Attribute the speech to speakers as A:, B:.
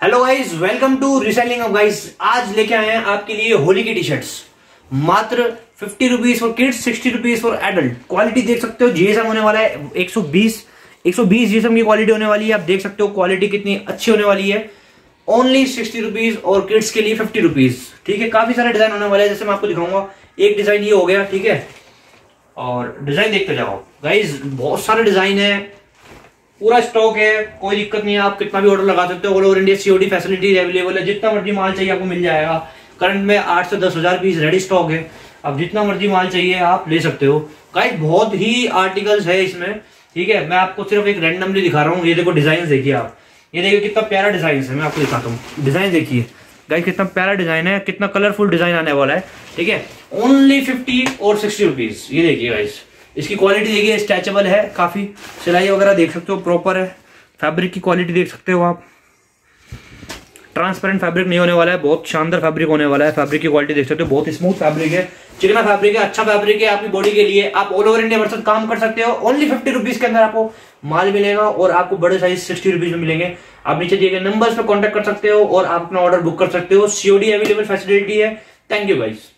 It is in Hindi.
A: Hello guys welcome to reselling of guys आज लेके आए हैं आपके लिए होली की टी शर्ट्स मात्र fifty rupees for kids sixty rupees for adult quality देख सकते हो जीएसएम होने वाला है 120 120 जीएसएम की क्वालिटी होने वाली है, आप देख सकते हो क्वालिटी कितनी अच्छी होने वाली है। ओनली सिक्सटी रुपीज़ और किड्स के लिए फिफ्टी रुपीज़ ठीक है, काफ़ी सारे डिज़ाइन होने वाले हैं, जैसे मैं आपको दिखाऊँगा। एक डिज़ाइन ये हो गया, ठीक है? और डिज़ाइन देखते जाओ। गाइज़ बहुत सारे डिज़ाइन है। पूरा स्टॉक है, कोई दिक्कत नहीं है, आप कितना भी ऑर्डर लगा सकते हो। All over India COD facility available है, जितना मर्ज़ी माल चाहिए आपको मिल जाएगा। करंट में आठ से दस हज़ार पीस रेडी स्टॉक है। अब जितना मर्ज़ी माल चाहिए, आप ले सकते हो। गाइस बहुत ही आर्टिकल्स है इसमें, ठीक है? मैं आपको सिर्फ़ एक रैंडमली दिखा रहा हूँ। ये देखो डिज़ाइन देखिए आप। ये देखिए कितना प्यारा डिज़ाइन है, मैं आपको दिखाता हूँ। डिज़ाइन देखिए। गाइस कितना प्यारा डिज़ाइन है, कितना कलरफुल डिज़ाइन आने वाला है, ठीक है? ओनली फिफ्टी और सिक्सटी रुपीज़ ये देखिए गाइस इसकी क्वालिटी देखिए स्ट्रेचेबल है काफ़ी। सिलाई वगैरह देख सकते हो प्रॉपर है। फैब्रिक की क्वालिटी देख सकते हो आप। ट्रांसपेरेंट फैब्रिक नहीं होने वाला है, बहुत शानदार फैब्रिक होने वाला है। फैब्रिक की क्वालिटी देख सकते हो, बहुत स्मूथ फैब्रिक है। चिकना फैब्रिक है अच्छा फैब्रिक है आपकी बॉडी के लिए। आप ऑल ओवर इंडिया वर्षद काम कर सकते हो। ओनली फिफ्टी रुपीज़ के अंदर आपको माल मिलेगा और आपको बड़े साइज़ सिक्सटी रुपीज़ में मिलेंगे। आप नीचे दिए गए नंबर पर कॉन्टेक्ट कर सकते हो और आप अपना ऑर्डर बुक कर सकते हो। सीओडी अवेलेबल फैसिलिटी है। Thank you guys